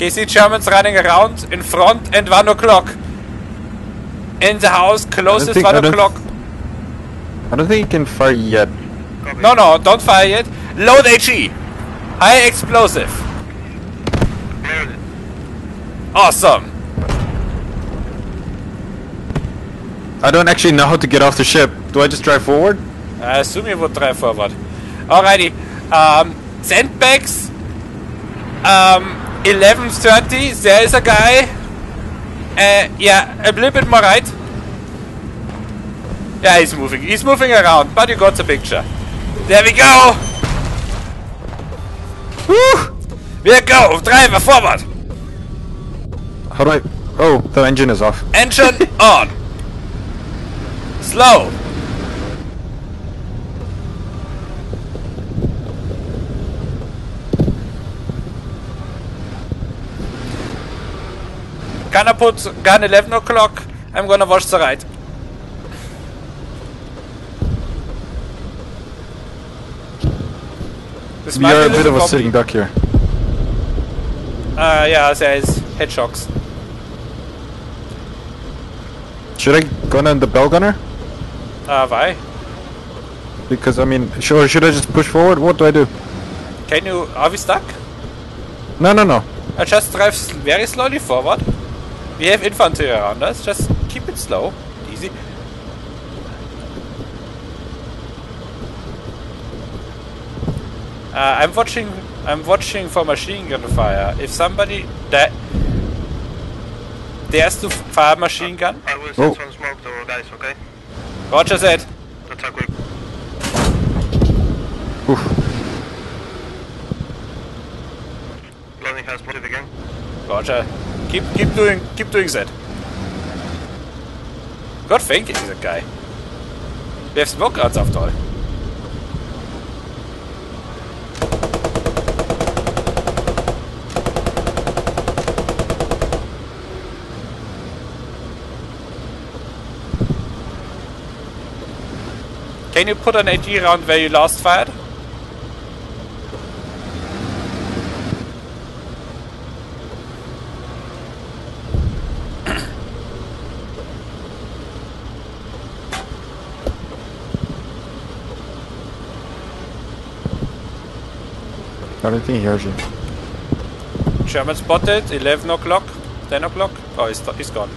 Okay, see Germans running around in front and 1 o'clock. In the house, closest think- 1 o'clock. I don't think you can fire yet. No, no, don't fire yet. Load HE. High explosive. Awesome. I don't actually know how to get off the ship. Do I just drive forward? I assume you would drive forward. Alrighty. Um, sandbags. Um, 11.30. There is a guy. Uh, yeah, a little bit more right. Yeah, he's moving. He's moving around, but you got the picture. There we go. Woo! We go. Driver forward. How do I... Oh, the engine is off. Engine on. Slow. Gonna put gun 11 o'clock. I'm gonna watch the right. This We are a bit of a sitting duck here. Uh, yeah, there is hedgehogs. Should I gun down the bell gunner? Uh, why? Because, I mean, sure, should I just push forward? What do I do? Can you... Are we stuck? No, no, no. I just drive very slowly forward. We have infantry around us. Just keep it slow, easy. Uh, I'm watching. I'm watching for machine gun fire. If somebody that dares to fire machine gun, I will Oh. send some smoke to our guys, okay? Roger that. That's how quick. Oof. Loading has positive again. Roger. Keep keep doing keep doing that. God thinking is that guy. We have smoke outs after all. Can you put an HE round where you last fired? He hears you. German spotted, 11 o'clock, 10 o'clock. Oh, he's, he's gone.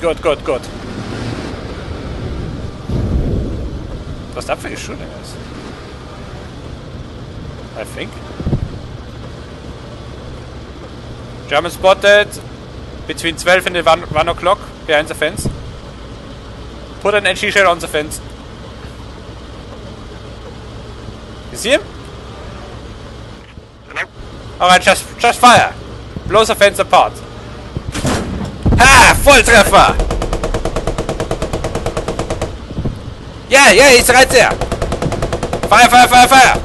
Good, good, good. Was that for you shooting us? I think. German spotted between 12 and 1, 1 o'clock behind the fence. Put an HE shell on the fence. You see him? Nope. Alright, just, just fire. Blow the fence apart. Ha! Volltreffer! Yeah, yeah, he's right there. Fire, fire, fire, fire!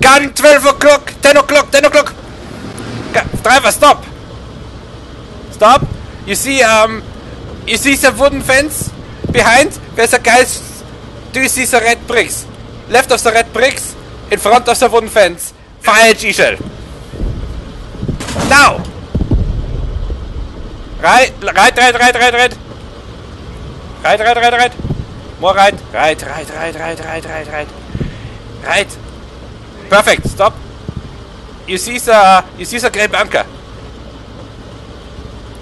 Gun 12 o'clock, 10 o'clock, 10 o'clock! Driver, stop! Stop! You see, um, you see the wooden fence behind? There's a guy's. Do you see the red bricks? Left of the red bricks, in front of the wooden fence. Fire G shell. Now! Right, right, right, right, right, right. Right, right, right, right. More right. Right, right, right, right, right, right, right. Right. Perfect. Stop. You see the, you see the grey bunker.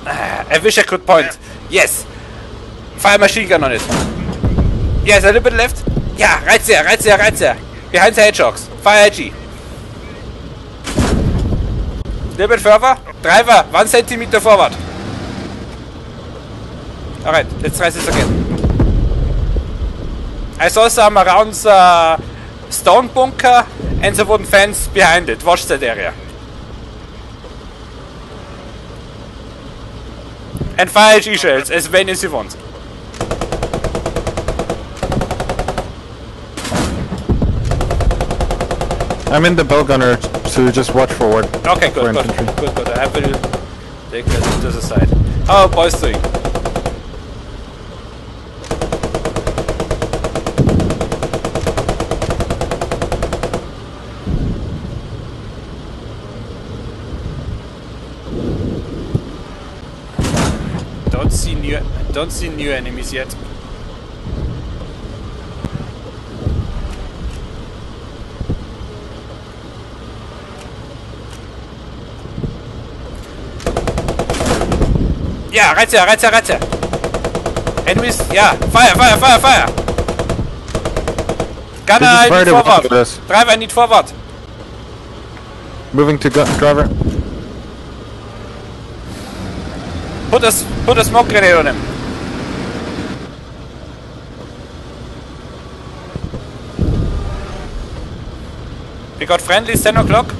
Ah, I wish I could point. Yes. Fire machine gun on it. Yes, a little bit left. Yeah, right there, right there, right there. Behind the hedgehogs. Fire G. Little bit further. Driver, one centimeter forward. Alright, let's try this again. I saw some around the stone bunker and the wooden fence behind it. Watch that area. And fire G shells as many as you want. I'm in the bell gunner to just watch forward. Okay, good, For good, infantry. good, good. I will Take that to the side. How are boys doing? Don't see new don't see new enemies yet. Ja, right there, right there, right there. Enemies, yeah, fire, fire, fire, fire. Gunner, This is I fire need to forward. with us. Driver, I need forward. Moving to gun driver. Put a, s- put a smoke grenade on him. We got friendlies 10 o'clock.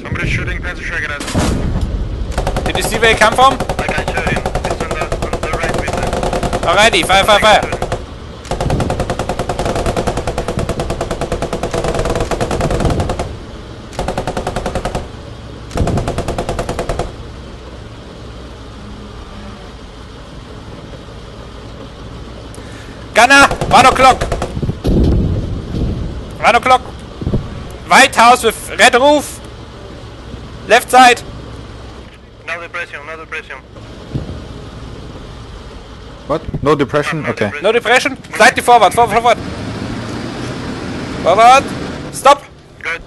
Somebody's shooting Schreck at us. Did you see where he come from? I can't shoot him. It's on the, on the right with Alrighty, fire, fire, fire. Gunner, 1 o'clock. 1 o'clock. White house with red roof. Left side. No depression, no depression. What? No depression? No Okay. depression. No depression. Slightly forward, forward, forward. Forward. Stop. Good.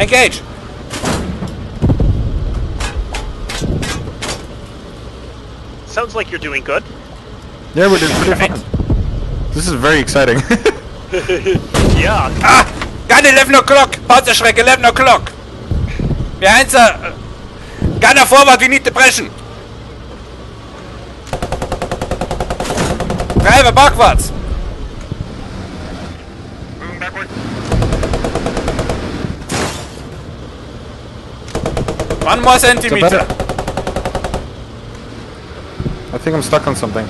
Engage. Sounds like you're doing good. Yeah, we're doing pretty Right. fine. This is very exciting. Yeah. Ah! Gun 11 o'clock. Panzerschreck 11 o'clock. Behind the... Gunner forward, we need depression. Driver backwards. One more centimeter. I think I'm stuck on something.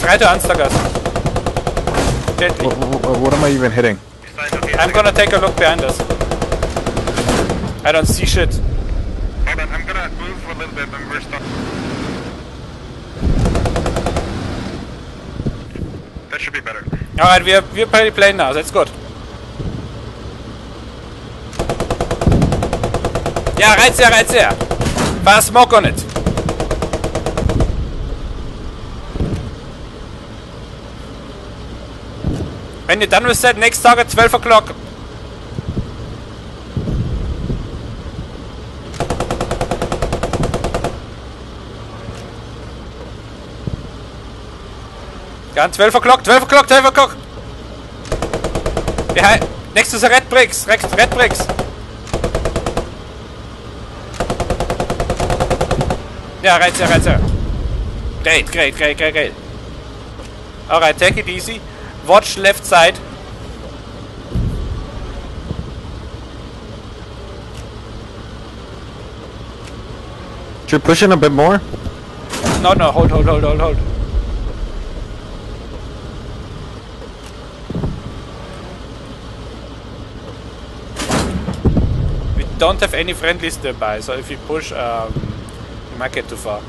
Try to unstuck us. Gently. What, what, what am I even hitting? I'm gonna take a look behind us. I don't see shit. Hold on, I'm gonna move for a little bit and we're stuck. That should be better. Alright, we're, we're pretty plain now. That's good. Yeah, right there, right there. Fire smoke on it. When you're done with that, target 12 o'clock. Gun 12 o'clock, 12 o'clock, 12 o'clock. Behind, next to the red bricks, red, red bricks. Yeah, right there, right there. Great, great, great, great, great. Alright, take it easy. Watch left side. Should push in a bit more? No, no, hold, hold, hold, hold, hold. We don't have any friendlies nearby, so if we push, um, we might get too far.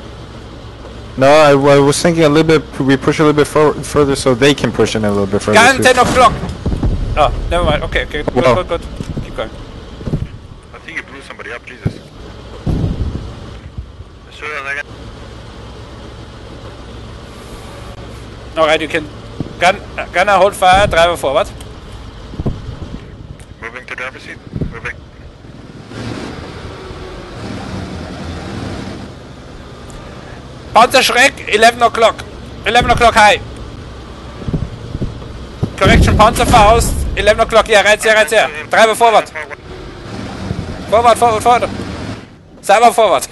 No, I, I was thinking a little bit. We push a little bit for, further so they can push in a little bit further. Gun too. 10 o'clock! Oh, never mind. Okay, okay, good, Wow. good, good. Keep going. I think you blew somebody up, Jesus. As soon as I get... Alright, you can... Gun, uh, gunner, hold fire, driver forward. Moving to driver's seat. Moving. Panzer Schreck, 11 o'clock. 11 o'clock high. Correction, Panzer Faust, 11 o'clock. Yeah, right there, right there. Driver forward. Forward, forward, forward. Cyber forward.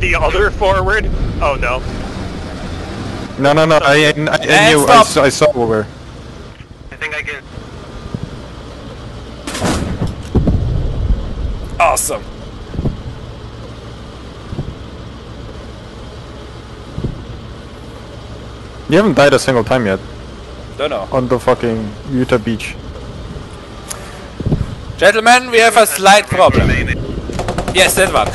The other forward. Oh no. No, no, no. I, I, I, And I knew. I stop. saw, I saw where. I think I can... Awesome. You haven't died a single time yet Don't know. on the fucking Utah beach. Gentlemen, we have a slight problem. Yes, that one.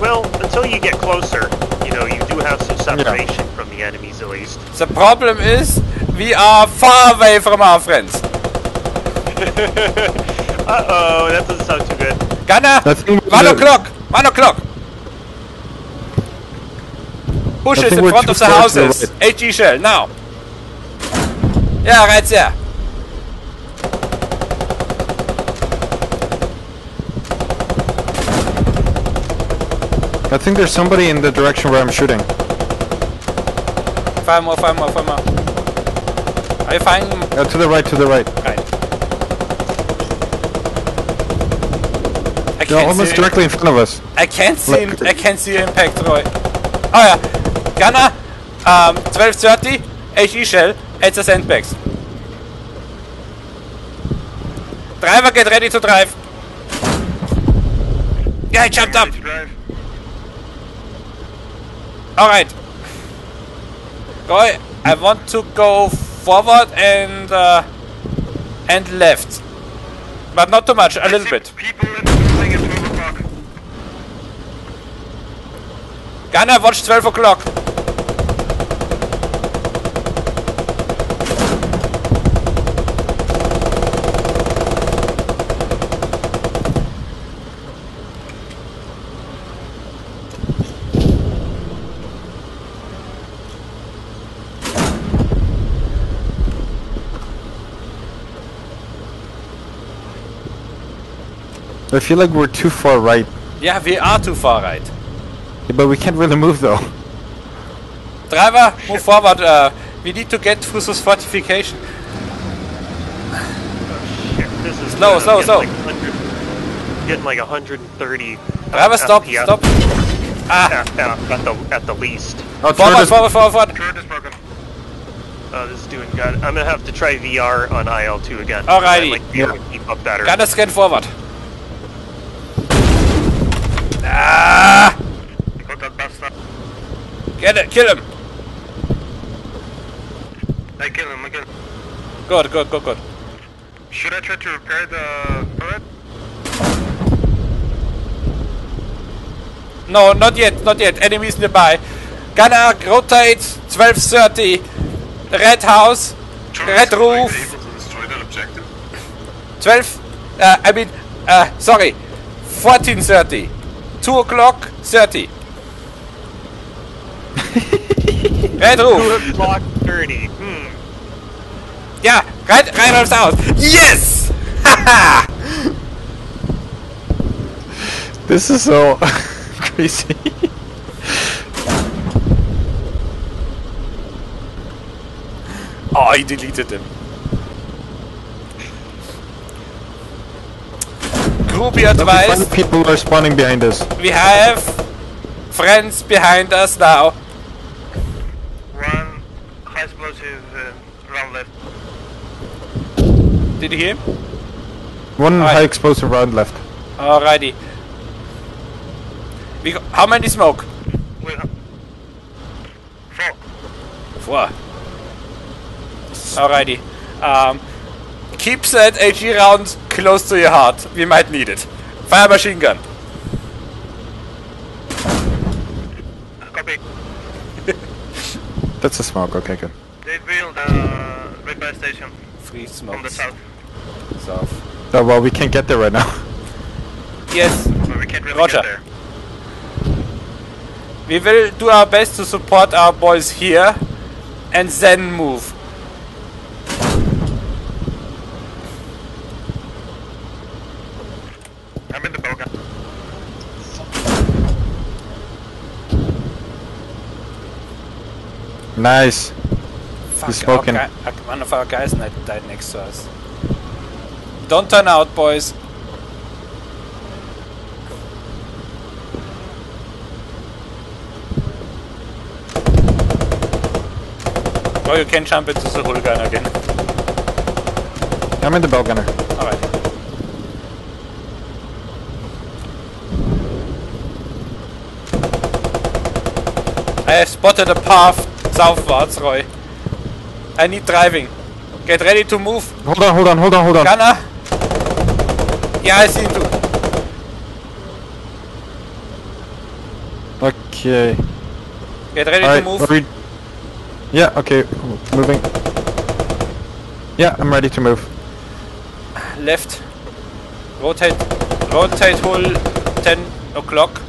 Well, until you get closer, you know, you do have some separation from the enemies at least. The problem is, we are far away from our friends. Uh-oh, that doesn't sound too good. Gunner, one o'clock, one o'clock. Bushes in front of the far to the houses. HE shell, now. Yeah, right there. I think there's somebody in the direction where I'm shooting. Five more, five more, five more. Are you fine? Uh, to the right, to the right. Right. I They're almost directly in front of us. I can't see. Like- I can't see impact, Roy. Oh yeah, Gunner. Um, 1230 HE shell at the sandbags. Driver, get ready to drive. Yeah, I jumped up. Ready to drive. Alright. Roy, I want to go forward and uh, and left. But not too much, a little bit. People in the building at 12 o'clock. Gunner, watch 12 o'clock. I feel like we're too far right. Yeah, we are too far right. Yeah, but we can't really move though. Driver, move forward. Uh, we need to get through this fortification. Oh shit, this is Slow, uh, slow, getting slow. Like getting like 130. Driver, stop, FPS stop. Ah, At, at, at the at the least. Oh, forward, turret is- forward, forward, forward. Turret is broken. Uh, this is doing good. I'm gonna have to try VR on IL2 again. Alrighty. I like VR to keep up better. Gunner, scan forward. Ah, Got that bastard. Get it, kill him. I kill him i again. Good, good, good, good. Should I try to repair the turret? No, not yet, not yet. Enemies nearby. Gunner, rotate 1230. Red house, red roof. able to destroy that objective? 12. Uh, I mean, uh, sorry. 1430. 2 o'clock 30. Red roof. Two o'clock 30. Hmm. Yeah, right, right out of house. Yes! This is so crazy. oh, he deleted him. Groupie advice. People are spawning behind us. We have friends behind us now. One high explosive uh, round left. Did you hear? One Alright. high explosive round left. Alrighty. We go- how many smoke? Wait, huh? Four. Four. Alrighty. Um, keep that HE round close to your heart. We might need it. Fire machine gun. Copy. That's a smoke. Okay, good. They build a uh, repair station Three from the smokes. south. South. Oh well, we can't get there right now. Yes, But we can't really Roger. get there. we will do our best to support our boys here and then move. I'm in the Nice. Fuck, He's smoking. guy- one of our guys died next to us. Don't turn out, boys. Oh, you can jump into the hull gun again. I'm in the bell gunner. Alright. I have spotted a path southwards, Roy. I need driving. Get ready to move. Hold on, hold on, hold on, hold on. Gunner. Yeah, I see too. Okay. Get ready to Alright, move. we... Yeah, okay, moving. Yeah, I'm ready to move. Left. Rotate. Rotate whole 10 o'clock.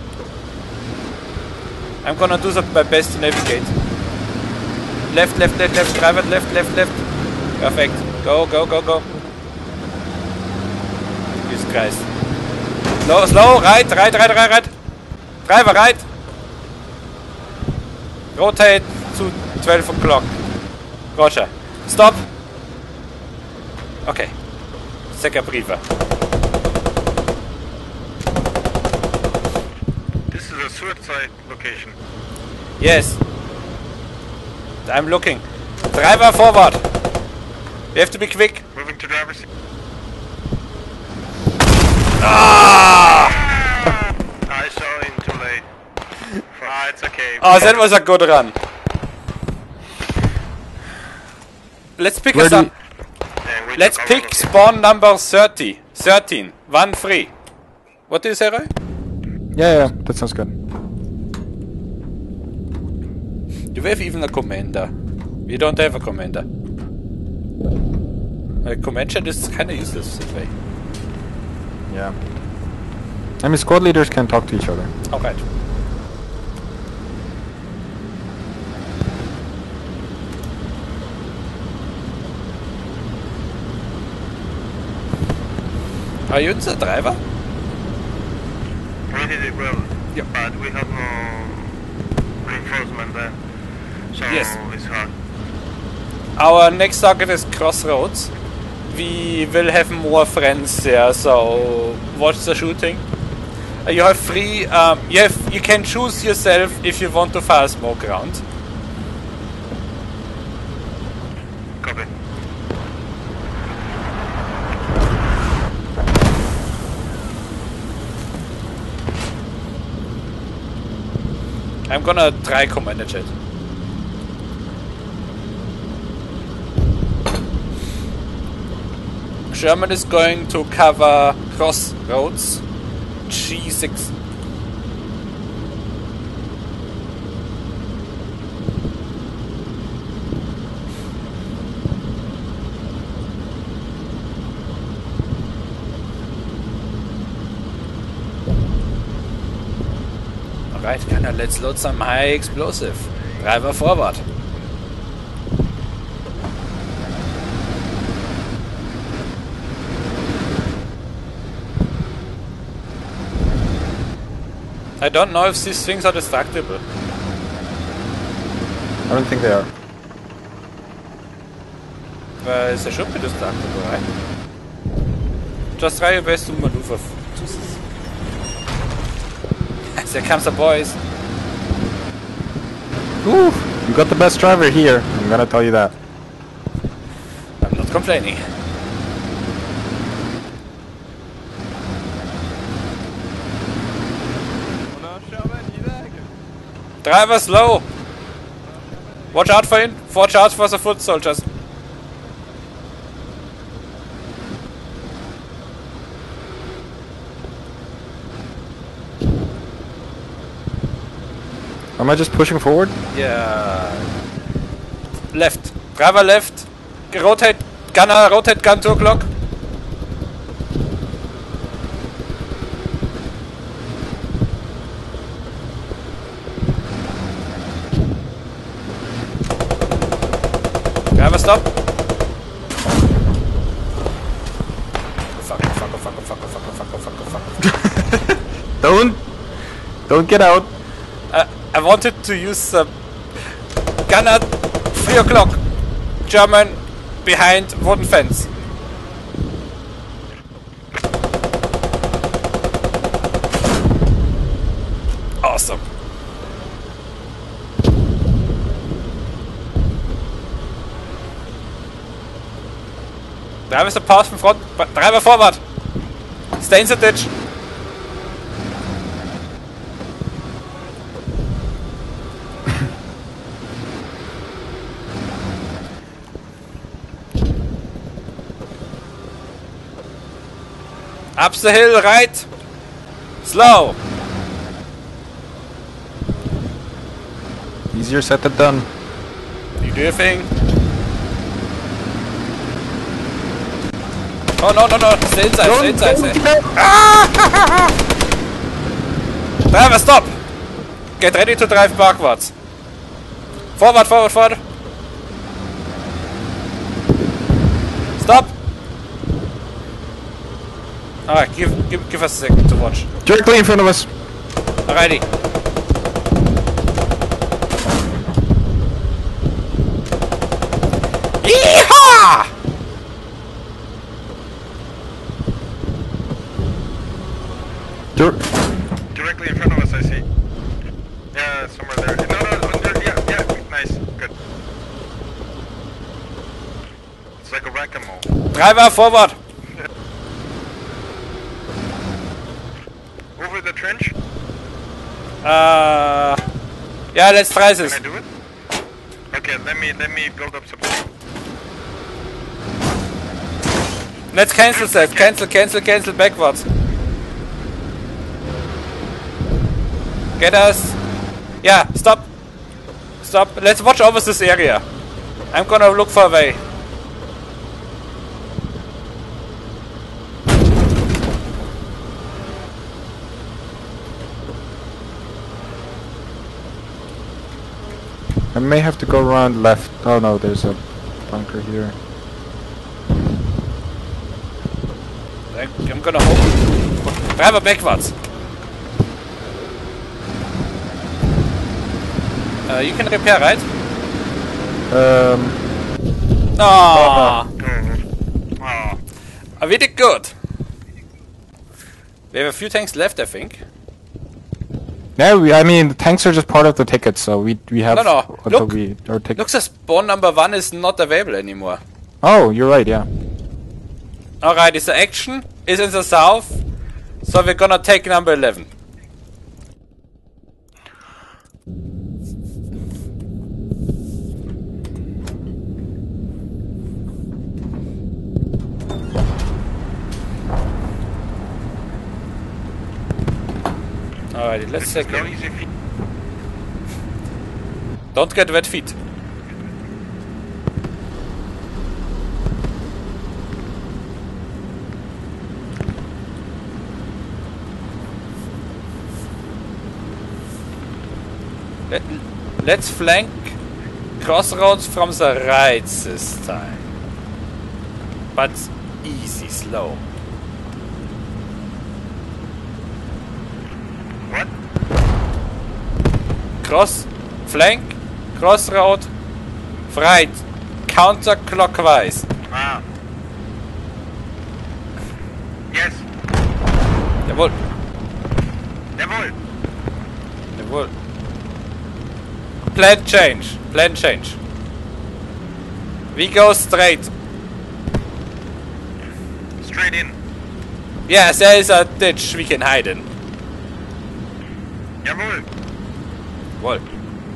I'm gonna do the, my best to navigate. Left, left, left, left. It left, left, left. Perfect. Go, go, go, go. Jesus Christ. Slow, slow. Right, right, right, right, right. Driver, right. Rotate to 12 o'clock. Roger. Stop. Okay. Second briefer. This is a suicide location. Yes. I'm looking. Driver forward. You have to be quick. Moving to driver's seat. I saw him too late. Ah, it's okay. Oh, that was a good run. Let's pick Where us up. you- And we Let's pick over. spawn number 30. 13. 1 free. What do you say, Roy? Yeah, yeah, that sounds good. Do we have even a commander? We don't have a commander. A commander is kind of useless this way. Yeah. I mean, squad leaders can talk to each other. Oh, okay. Are you the driver? We did it well. Yep. But we have no reinforcement there. So Yes. it's. Our next target is Crossroads. We will have more friends there, so watch the shooting. Uh, you have free. Um, you have. You can choose yourself if you want to fire smoke round. Copy. I'm gonna try commander jet. Sherman is going to cover Crossroads G6. Alright, Gunner, let's load some high explosive. Driver forward. I don't know if these things are destructible. I don't think they are. Well, they should be destructible, right? Just try your best to maneuver f- to this. There comes the boys. Ooh, you got the best driver here. I'm gonna tell you that. I'm not complaining. Driver slow! Watch out for him! Watch out for the foot soldiers! Am I just pushing forward? Yeah. Left. Driver left. Rotate. Gunner, rotate gun 2 o'clock. stop. Fuck, fuck, fuck, fuck, fuck, fuck, fuck, fuck. don't, don't get out. Uh, I wanted to use uh, gun at 3 o'clock. German behind wooden fence. Driver ist der Pass von Front. Driver forward. Stay in the ditch. Up the hill, right. Slow. Easier said than done. You do your thing. Oh no no no! Stay inside, stay inside, stay. Ah! Driver, stop! Get ready to drive backwards. Forward, forward, forward. Stop! Alright, give, give, give us a second to watch. Directly in front of us. Alrighty. Yeehaw! Dir- Directly in front of us, I see. Yeah, somewhere there. No, no, under, yeah, yeah, nice, good. It's like a whack-a-mole. Driver, forward! Over the trench, Uh, yeah, let's try this. can. I do it? Okay, let me, let me build up support. Let's cancel that. Cancel, cancel, cancel backwards. Get us. Yeah, stop. Stop. Let's watch over this area. I'm gonna look for a way. I may have to go around left. Oh no, there's a bunker here. I'm I'm gonna hold. Driver backwards. Uh, you can repair, right? Um, Oh, Mm-hmm. Oh, uh, we did good. We have a few tanks left, I think. Yeah, we, I mean, the tanks are just part of the ticket, so we we have No, no, look. we our ticket. Looks as spawn number one is not available anymore. Oh, you're right. Yeah. Alright, it's the action is in the south, so we're gonna take number 11. Let's take no it. Don't get wet feet. Let, let's flank crossroads from the right this time. But easy, slow. Cross, flank, crossroad, right, counterclockwise. Ah. Yes, Jawohl, jawohl. jawohl. Plan change, plan change. We go straight. Straight in. Yes, there is a ditch we can hide in. Jawohl. Jawohl.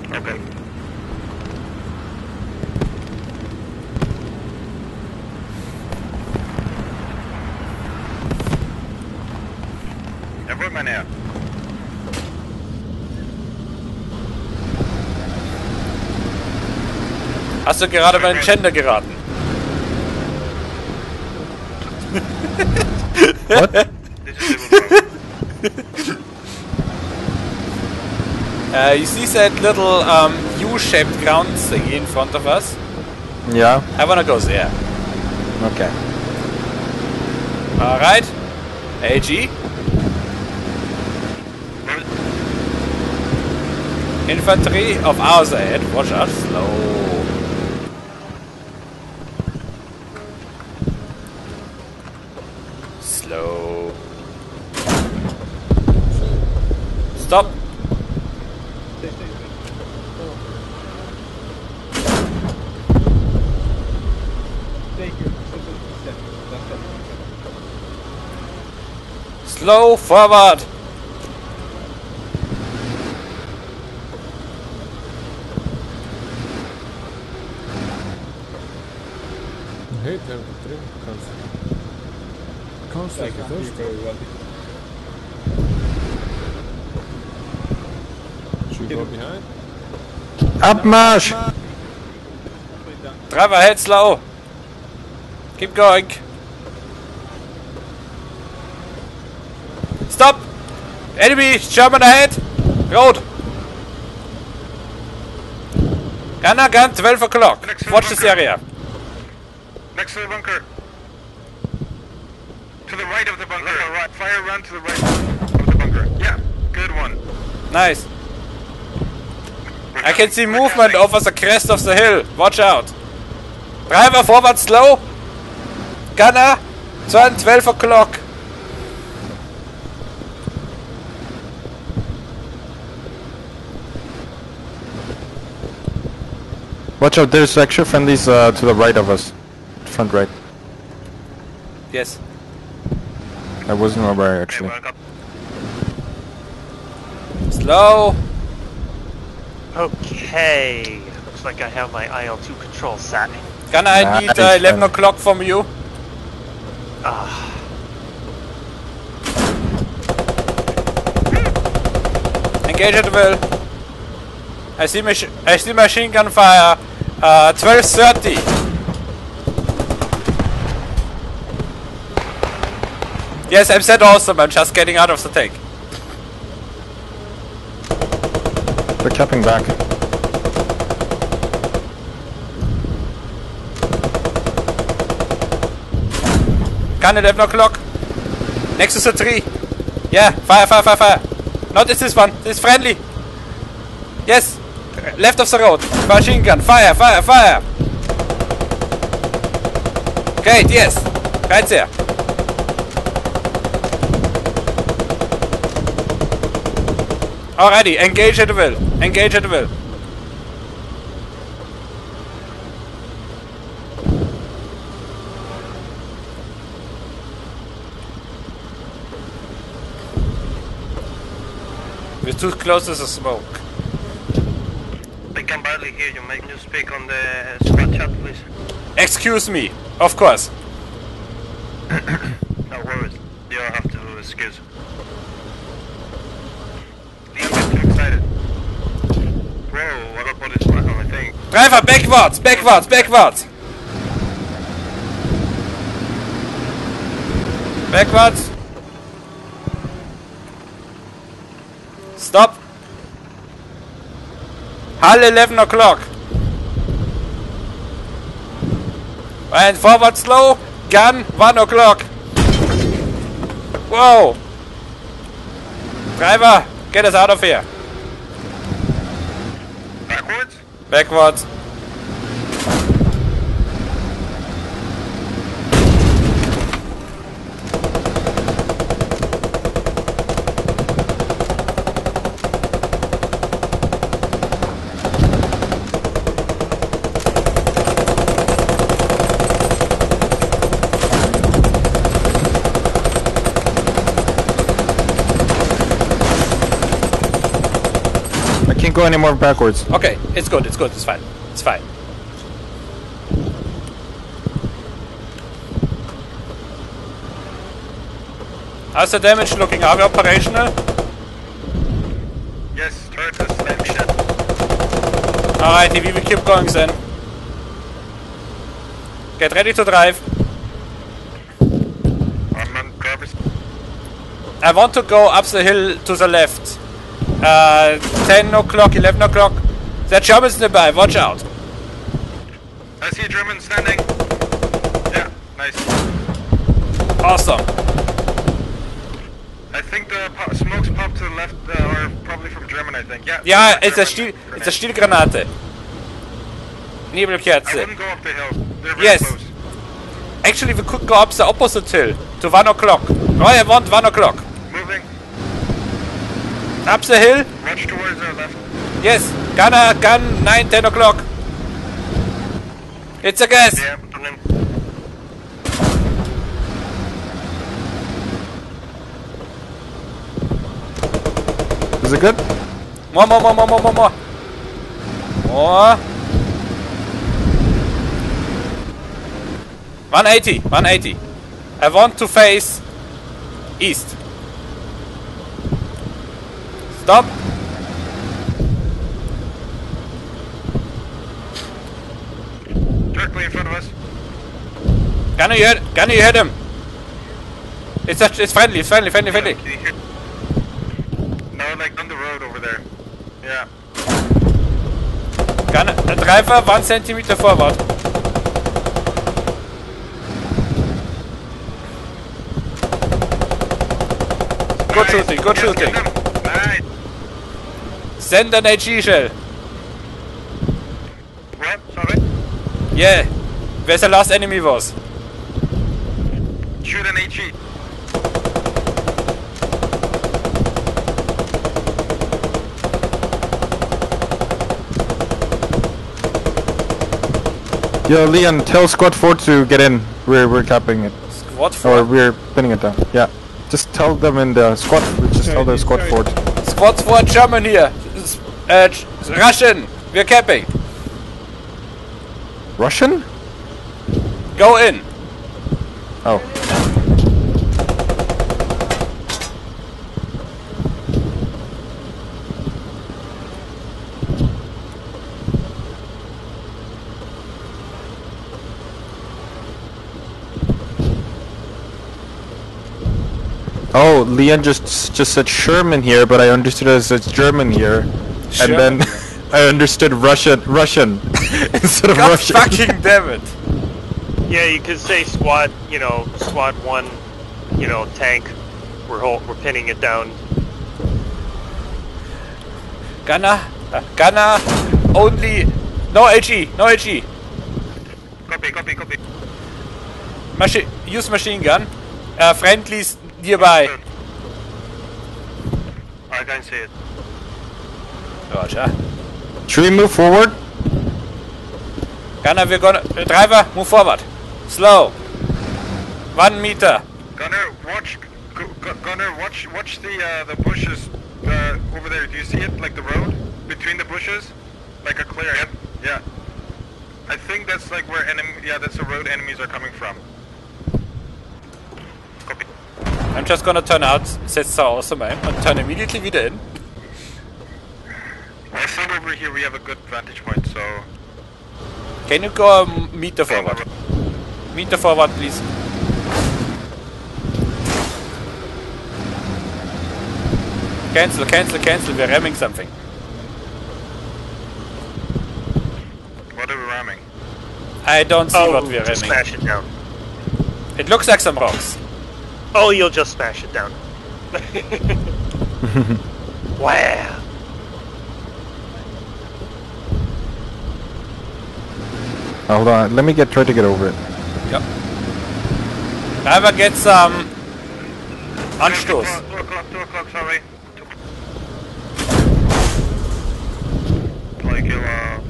Okay. Jawohl, mein Herr. Hast du gerade meinen Gender geraten? What? Uh, you see that little um, U-shaped ground thingy in front of us? yeah. I wanna go there. Okay. Alright. AG. Infantry of ours ahead. Watch out. Slow. Stop. Slow forward. Hey, tempo 3, cancel. coast like a those Should we go behind? Abmarsch! Driver, head slow. Keep going. Stop! Enemy German ahead! Road! Gunner, gun, 12 o'clock. Next Watch this area. Next to the bunker. To the right of the bunker. right. Fire run to the right of the bunker. Yeah, good one. Nice. We're I can see We're movement coming. over the crest of the hill. Watch out. Driver, forward slow. Gunner, turn 12 o'clock. Watch out, there's extra friendlies uh, to the right of us. Front right. Yes. I wasn't aware Okay, actually. well, Slow. Okay. Looks like I have my IL-2 control set. Can I need uh, 11 o'clock from you. Ah, Engage at will. I see I see machine gun fire. Uh, 12:30. Yes, I'm set awesome. I'm just getting out of the tank. They're capping back. Gun 11 o'clock. Next is a tree. Yeah, fire, fire, fire, fire. Not this one. This is friendly. Yes. Left of the road. Machine gun. Fire, fire, fire. Great, yes. Right there. Alrighty, engage at will. Engage at will. We're too close to the smoke. I can barely hear you, mate. Can you speak on the squad chat, please? Excuse me. Of course. No worries. You don't have to excuse. Liam, I'm too excited. Bro, what about this one on my thing? Driver, backwards, backwards, backwards. Backwards. Hull 11 o'clock. And forward slow. Gun 1 o'clock. Whoa. Driver, get us out of here. Backwards? Backwards. Go any more backwards. Okay, it's good, it's good, it's fine. It's fine. How's the damage looking? Are we operational? Yes, turret is slam shut. Alrighty, we will keep going then. Get ready to drive. I'm on driver's. I want to go up the hill to the left. Uh, 10 o'clock, 11 o'clock. Are Germans nearby, watch out. I see a German standing. Yeah, nice. Awesome. I think the po- smokes pop to the left uh, are probably from German, I think. Yeah. German it's a Stiel, grenade. it's a Stielgranate. I Nebelkerze. wouldn't go up the hill. They're very Yes. close. Actually, we could go up the opposite hill to 1 o'clock. Roy, I want 1 o'clock. Moving. Up the hill. Watch towards our left. Yes. Gunner, uh, gun, 9, 10 o'clock. It's a gas. Yeah, Is it good? More, more, more, more, more, more, more. More. 180, 180. I want to face East. Stop. Directly in front of us. Gunner, you hear? Gunner, you hit him. It's, a, it's friendly, it's friendly, friendly, friendly. Can hear? No, like on the road over there. Yeah. Gunner, uh, driver, one centimeter forward. Good shooting, good shooting. Get them. Nice. Send an HE shell. What? Sorry? Yeah. Where's the last enemy was? Shoot an HE. Yo, Leon, tell Squad 4 to get in. We're we're capping it, Squad 4? or 4. we're pinning it down. Yeah, just tell them in the squad. Just tell the Squad 4. Squad 4 German here. Uh, Russian. We're capping. Russian? Go in. Oh. Oh, Leon just just said Sherman here, but I understood it as it's German here, and then I understood Russian Russian instead of God Russian. fucking damn it. Yeah, you could say squad, you know, squad one, you know, tank. We're hol- we're pinning it down. Gunner. Uh, Gunner. Only. No HE. No HE. Copy, copy, copy. Machi use machine gun. Uh, friendlies nearby. I can't see it. Roger. Should we move forward? Gunner, we're gonna. Uh, driver, move forward. Slow. One meter. Gunner, watch. Gu- Gu- Gunner, watch. Watch the uh, the bushes uh, over there. Do you see it? Like the road between the bushes, like a clear. Yep. Yeah. I think that's like where enemy. Yeah, that's the road enemies are coming from. Copy. I'm just gonna turn out, setzt zwar aus dem Aim und turn immediately wieder in. I think over here we have a good vantage point. So. Can you go a meter forward? Meter forward, please. Cancel, cancel, cancel. We're ramming something. What are we ramming? I don't see what oh, we're just ramming. smash it down. It looks like some rocks. Oh, you'll just smash it down. wow. Hold on, let me get try to get over it. Yep. Driver get some Anstoß. Two o'clock. Two o'clock. Sorry. Like you uh.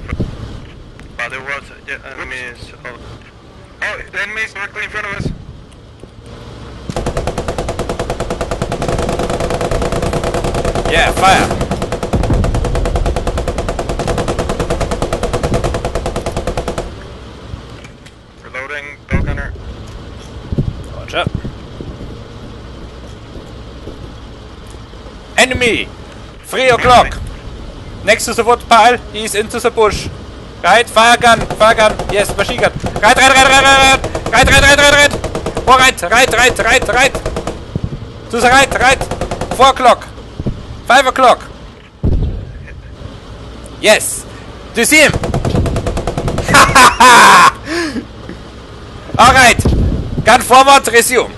But there was yeah, enemies. Oh, oh, the enemies directly in front of us. Yeah, fire. Enemy! Three o'clock! Next to the wood pile, he's into the bush. Right, fire gun, fire gun, yes, machine gun. Right, right, right, right, right, right, right, right, right, right, right. Right, right, right, right, right. To the right, right. Four o'clock. Five o'clock. Yes. Do you see him? Alright. Gun forward, resume.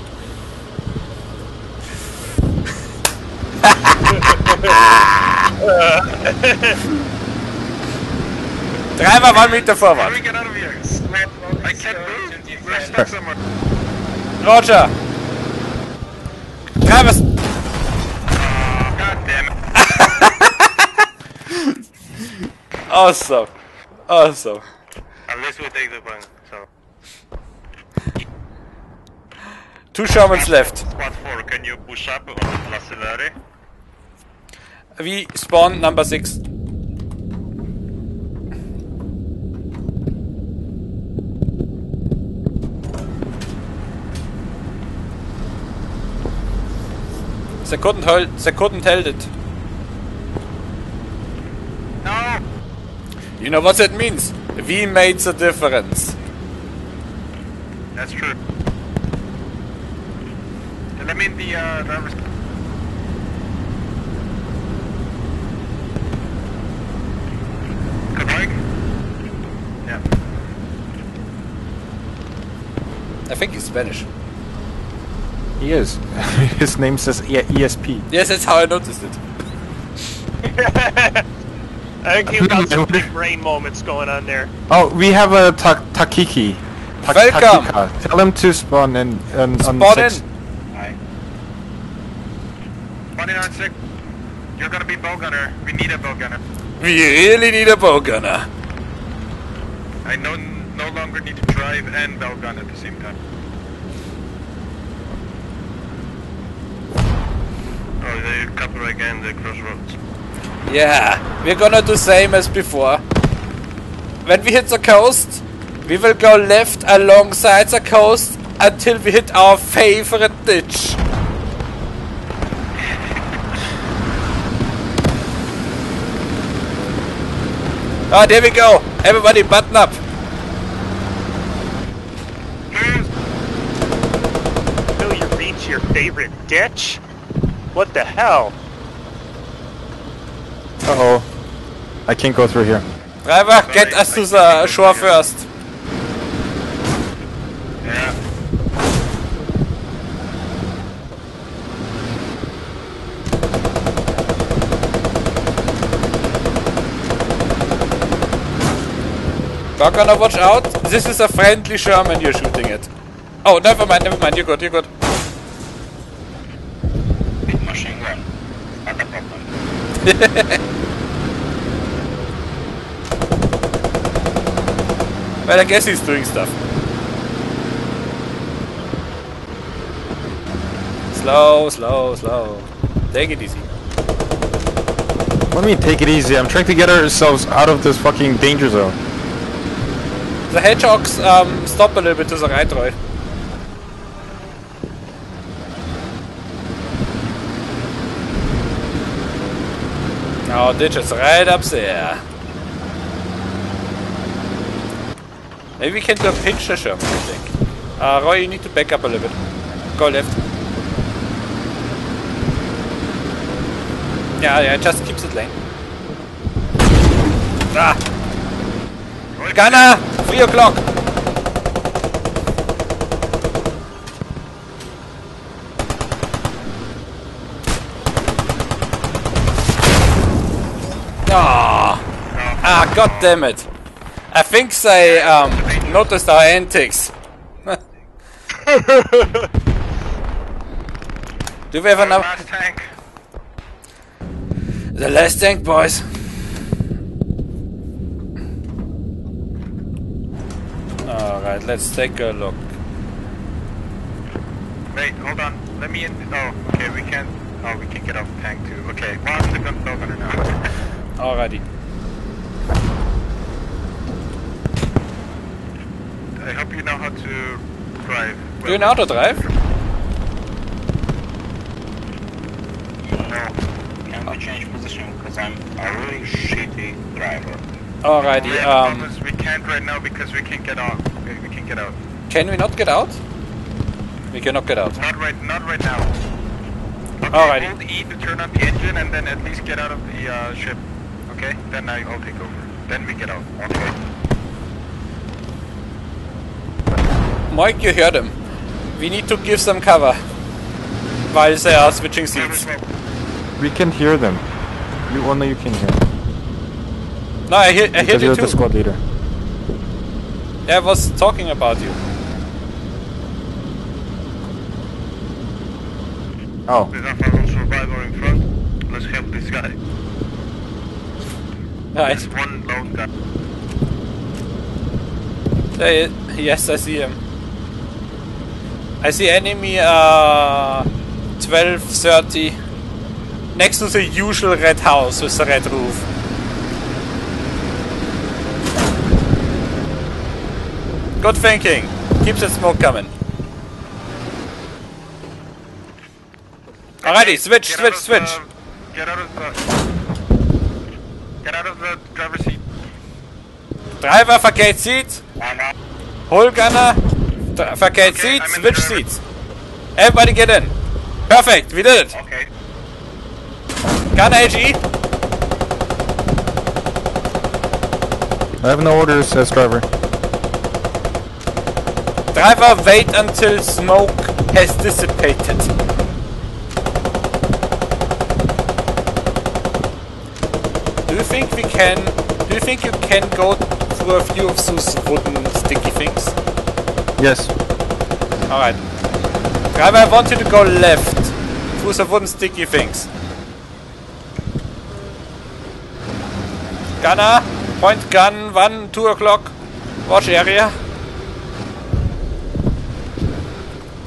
Move. We're stuck somewhere. Roger. Driver. Awesome. Awesome. Least we take the one. So. Two Shermans left. Squad 4, can you push up on the artillery? We spawn number six. They couldn't hold. They couldn't hold it. No! You know what that means? We made the difference. That's true. Let me in the uh, driver's. I think he's Spanish. He is. His name says E- ESP. Yes, that's how I noticed it. I think he's got some big brain moments going on there. Oh, we have a ta- Takiki. Ta- Welcome. Takika. Tell him to spawn in. in on Spawn six. in. Hi. 29 6. You're gonna be bow gunner. We need a bow gunner. We really need a bow gunner. I no, no longer need to drive and bow gun at the same time. Oh, they couple again the crossroads. Yeah, we're gonna do same as before. When we hit the coast, we will go left alongside the coast until we hit our favorite ditch. Ah, there we go. Everybody button up. Until you reach your favorite ditch? What the hell? Uh oh. I can't go through here. Driver, get us to the shore first. Yeah. We're gonna watch out. This is a friendly Sherman you're shooting at. Oh, never mind, never mind. You're good, you're good. Big machine gun. Not a Well, I guess he's doing stuff. Slow, slow, slow. Take it easy. What do you mean, take it easy? I'm trying to get ourselves out of this fucking danger zone. The hedgehogs um, stop a little bit to the right, Roy. Oh, ditch is right up there. Maybe we can do a picture Sherman, I think. Uh, Roy, you need to back up a little bit. Go left. Yeah, yeah, just keeps it lane. Ah! Gunner! 3 o'clock! Ah! Ah, god damn it! I think they um, noticed our antics. Do we have enough? Last tank. The last tank, boys. Alright, let's take a look. Wait, hold on. Let me in. Oh, okay, we can't. Oh, we can get off the tank too. Okay, I'm the gun now. Alrighty. I hope you know how to drive. Do you know how to drive? No. Can we change position? Because I'm a really shitty driver. Alrighty, Yeah, um, we can't right now because we can't get out. We we can't get out. can we not get out? We cannot get out. Not right. Not right now. Okay, Alrighty. hold E to turn on the engine and then at least get out of the uh, ship. Okay? Then I- I'll take over. Then we get out. Okay. Mike, you heard him. We need to give them cover. While they are switching seats. We can hear them. You only you can hear. No, I hear, I hear Because you you're the squad leader. Yeah, I was talking about you. Oh, There's a fallen survivor in front. Let's help this guy. Nice. There's one lone guy. There he- yes, I see him. I see enemy uh 1230 next to the usual red house with the red roof. Good thinking. Keep the smoke coming. Alrighty, switch, switch, switch. Get out of the... Get out of the driver's seat. Driver, vergate seat. Hole gunner, dr- vergate Okay, seat, switch seats. Everybody get in. Perfect, we did it. Okay. Gunner HE. I have no orders as driver. Driver, wait until smoke has dissipated. Do you think we can... Do you think you can go through a few of those wooden sticky things? Yes. Alright. Driver, I want you to go left through the wooden sticky things. Gunner, point gun, 1, 2 o'clock. Watch area.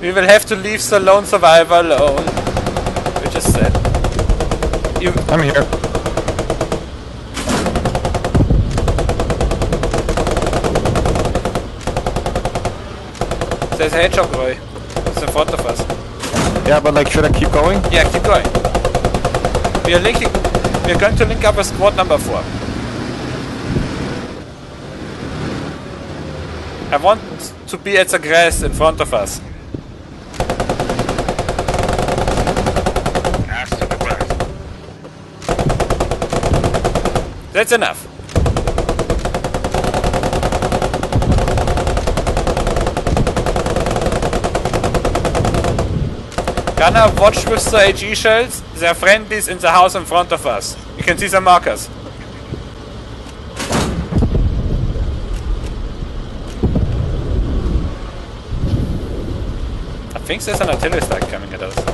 We will have to leave the lone survivor alone. We just said. You, I'm here. There's a hedgehog, Roy. It's in front of us. Yeah, but like, should I keep going? Yeah, keep going. We are linking. We are going to link up with squad number four. I want to be at the grass in front of us. Ass to the grass. That's enough. Gunner, watch with the HE shells. There are friendlies in the house in front of us. You can see some markers. I think there's an artillery strike coming at us.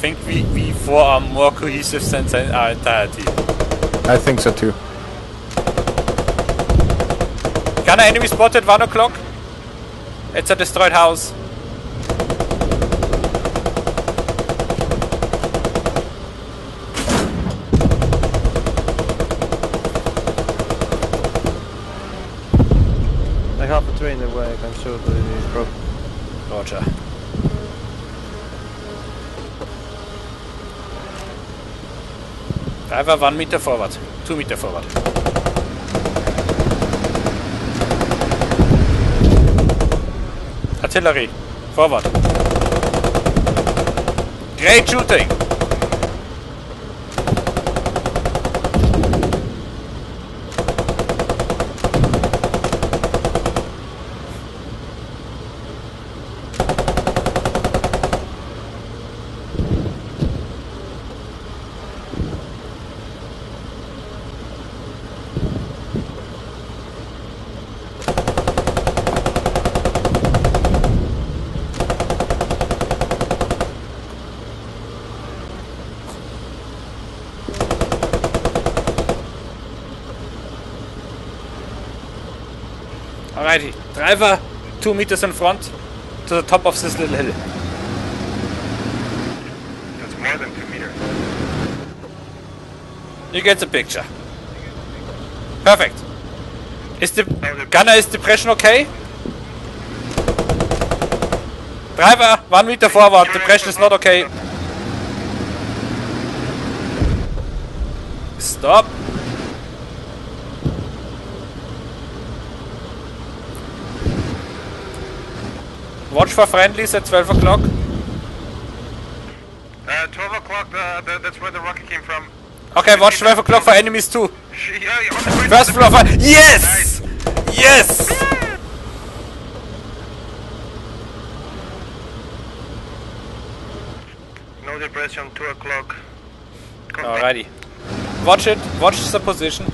Think we, we four are more cohesive than the- our entire team. I think so too. Can Gunner enemy spotted, 1 o'clock. It's a destroyed house. Like half a train away, I can show the prop. Roger. Driver 1 meter forward, 2 meter forward. Artillery, forward. Great shooting! Driver 2 meters in front to the top of this little hill. That's more than two meters. You get the picture. Perfect. Is the gunner is depression okay? Driver, one meter forward. Depression is not okay. Stop. Watch for friendlies at 12 o'clock. Uh, 12 o'clock, uh, the, that's where the rocket came from. Okay, watch 12 o'clock for enemies too. Yeah, yeah, on the bridge, First floor fire. Yes! Yes! No depression, 2 o'clock. Alrighty. Watch it. Watch the position.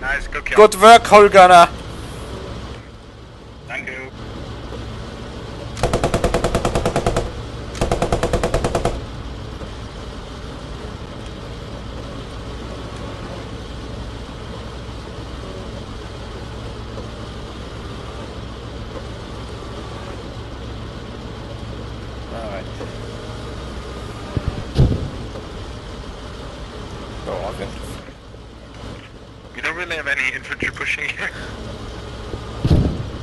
Nice, good kill. Good work, Hull Gunner. Thank you. okay. You don't really have any infantry pushing here.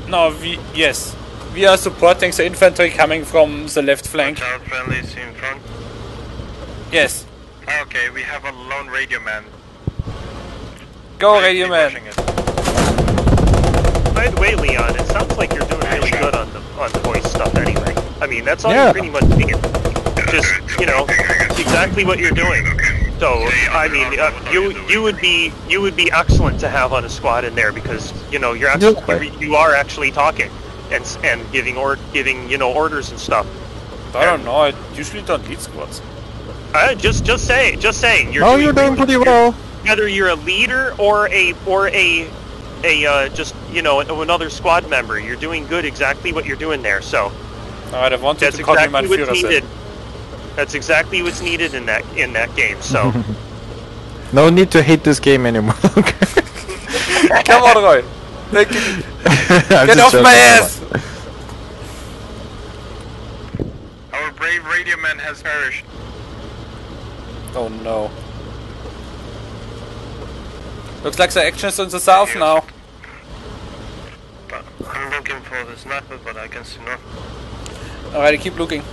No, we yes, we are supporting the infantry coming from the left flank. Child friendlies in front. Yes, Okay, we have a lone radio man. go radio man. It. By the way, Leon, it sounds like you're doing really good on the on the voice stuff anyway. I mean, that's all Yeah. you're pretty much doing. Just you know, exactly what you're doing. So I mean, uh, you you would be you would be excellent to have on a squad in there because you know you're actually Okay. you are actually talking and and giving or giving you know orders and stuff. I don't know. I usually don't lead squads. Uh, just just say just saying. You're Oh, you're doing pretty well. whether you're a leader or a or a a uh, just you know another squad member. You're doing good exactly what you're doing there. So Alright, I wanted that's to call you mein exactly what's needed. That's exactly what's needed in that in that game. So No need to hate this game anymore. Come on, Roy. Take it. I'm Get just off my ass! Our brave radio man has perished. Oh no. Looks like the action is in the south now. I'm looking for the sniper, but I can see nothing. Alright, keep looking.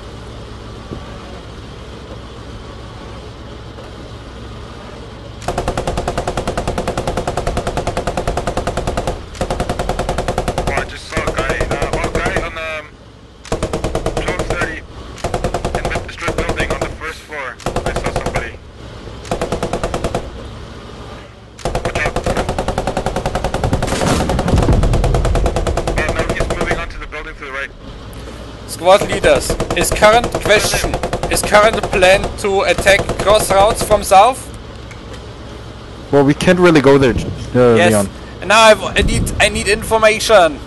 Leaders, is current question, is current plan to attack crossroads from south? Well, we can't really go there, uh, Yes. Leon. And now I've, I need I need information.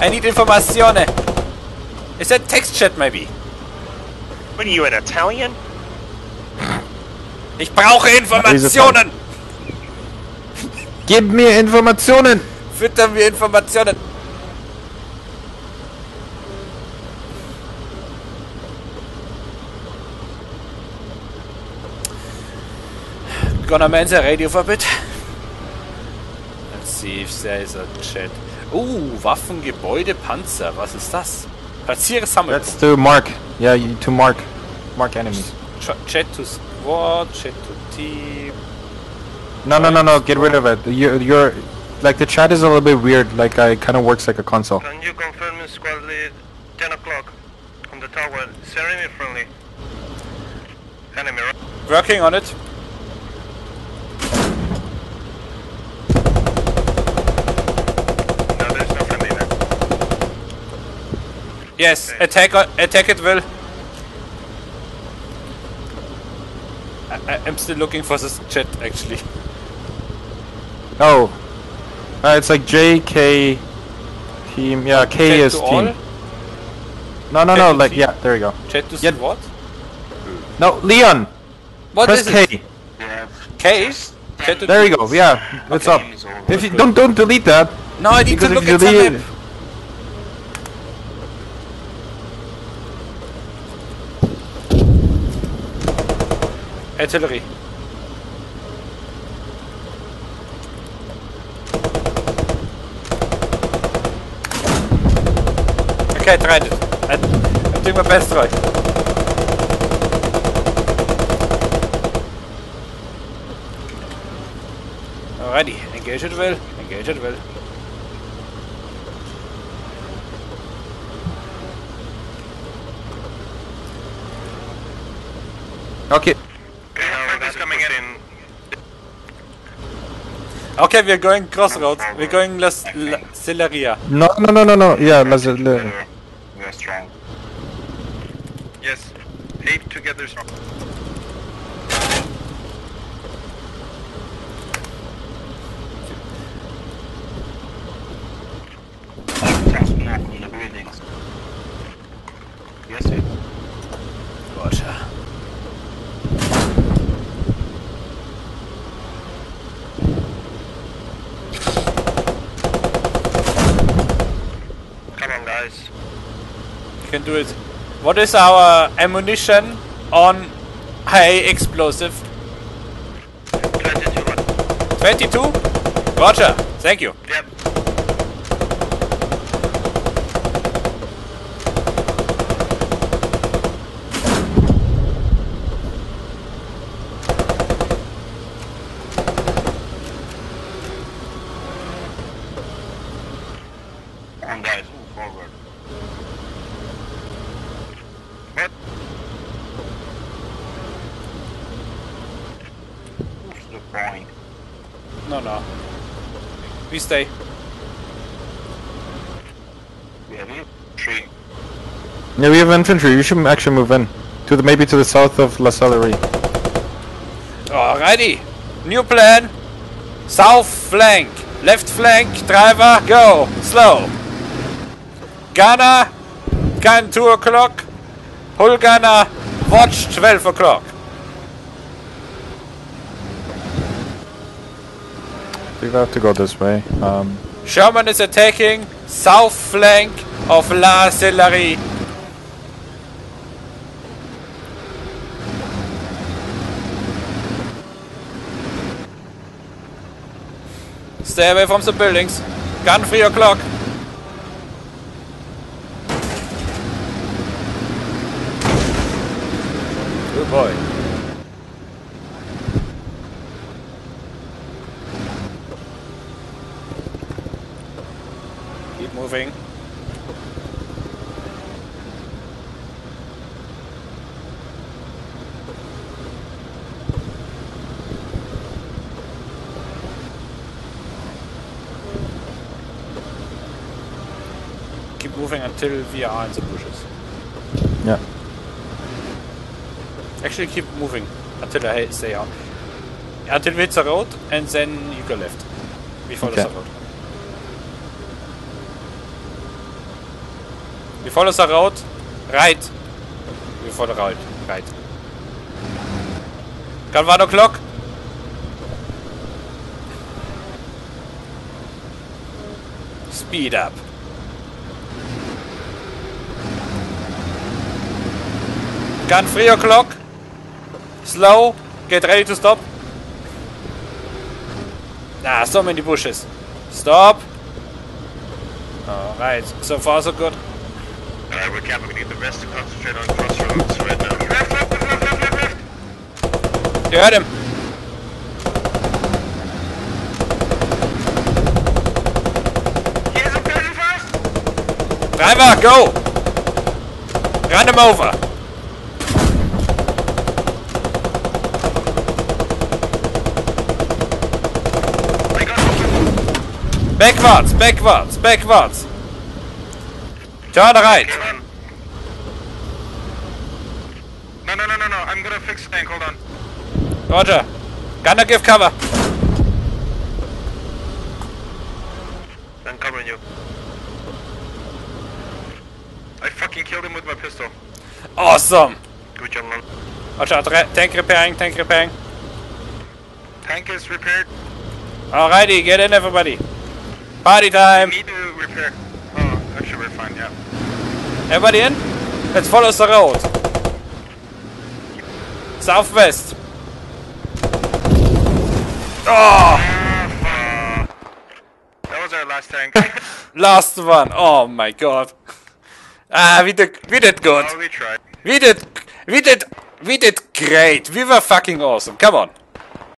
I need informazione. Is that text chat maybe? what are you an Italian? Ich brauche Informationen. Gib mir Informationen! Füttern wir Informationen. Gonna man the radio for a bit. Let's see if there is a chat. Uh, Waffen, Gebäude, Panzer. Was ist das? Platziere That's to mark. Yeah, you, to mark. Mark enemies. Ch- Chat to squad, chat to team. No, no, no, no. Get rid of it. You're, you're, like the chat is a little bit weird. Like, I kind of works like a console. Can you confirm in squad lead 10 o'clock on the tower? Is enemy friendly? Enemy, right? Working on it. No, there's no friendly there. Yes, attack attack it will. I, I- I'm still looking for this chat actually. Oh. Uh, it's like J, K, team. Yeah, K Chat is to team. all? No, no, Chat no. Like, team? yeah, there you go. Chat to Yeah. what? No, Leon! What press is it? K. K? Chat There you team. go. Yeah, it's up. If you don't don't delete that No, I need because to look at the delete map. Artillery. Okay, I tried it. I, I'm doing my best, Roy. Alrighty, engage it well, engage it well. Okay. Friendly's coming in. Okay, we're going crossroads. We're going Las La, Celeria. No, no, no, no, no. Yeah, let's. We're strong. Yes. Eight together strong. Yes, sir. Gotcha. Come on, guys. You can do it. What is our ammunition on high explosive? 22 left. 22? Roger. Thank you. Yep. Come on, guys, move forward. What? What's the point? No, no. We stay. We have tree. Yeah, we have infantry. You should actually move in to the maybe to the south of La Salerie. Alrighty. New plan. South flank. Left flank. Driver, go. Slow. Gunner, gun 2 o'clock. Hull gunner, watch 12 o'clock. We have to go this way. Um, Sherman is attacking south flank of La Sellerie. Stay away from the buildings. Gun 3 o'clock. Until we are in the bushes. yeah. Actually, keep moving until I say out. Until we hit the road, and then you go left. We follow Okay. the road. We follow the road, right. We follow the road, right. Gun one o'clock. Speed up. Gun three o'clock. Slow. Get ready to stop. Ah, so many bushes. Stop. Alright, so far so good. Alright, we're capping. We need the rest to concentrate on crossroads right now. Left, left, left, left, left, left. You heard him. He is very fast. Driver, go! Run him over. Backwards, backwards, backwards. Turn right. On. No, no, no, no, no. I'm gonna fix the tank. Hold on. Roger. Gunner, give cover. I'm covering you. I fucking killed him with my pistol. Awesome. Good job, man. Roger, re- tank repairing, tank repairing. Tank is repaired. Alrighty, get in everybody. Party time. Need to repair. Oh, actually, we're fine. Yeah. Everybody in? Let's follow the road. Southwest. Oh. That was our last tank. last one. Oh my god. Ah, we did, we did good. oh, we tried. We did, we did, we did great. We were fucking awesome. Come on.